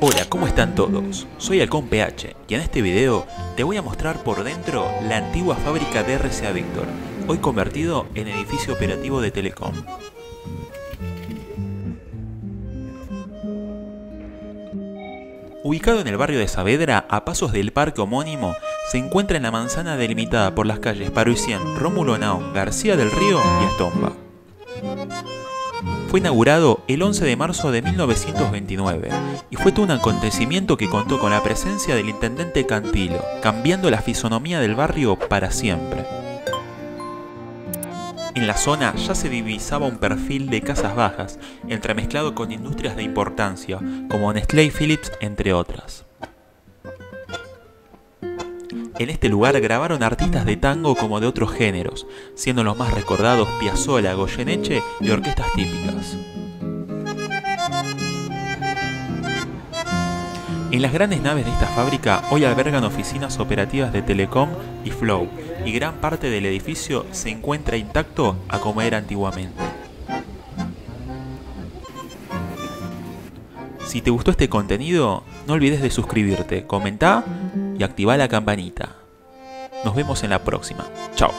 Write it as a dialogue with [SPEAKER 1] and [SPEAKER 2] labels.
[SPEAKER 1] Hola, ¿cómo están todos? Soy Alcon PH y en este video te voy a mostrar por dentro la antigua fábrica de RCA Victor, hoy convertido en edificio operativo de Telecom. Ubicado en el barrio de Saavedra, a pasos del parque homónimo, se encuentra en la manzana delimitada por las calles Paruisian, Rómulo Naón, García del Río y Estomba. Fue inaugurado el 11 de marzo de 1929 y fue un acontecimiento que contó con la presencia del intendente Cantilo, cambiando la fisonomía del barrio para siempre. En la zona ya se divisaba un perfil de casas bajas, entremezclado con industrias de importancia, como Nestlé y entre otras. En este lugar grabaron artistas de tango como de otros géneros, siendo los más recordados Piazzolla, Goyeneche y orquestas típicas. En las grandes naves de esta fábrica hoy albergan oficinas operativas de Telecom y Flow, y gran parte del edificio se encuentra intacto a como era antiguamente. Si te gustó este contenido, no olvides de suscribirte, comentar y activar la campanita. Nos vemos en la próxima. Chao.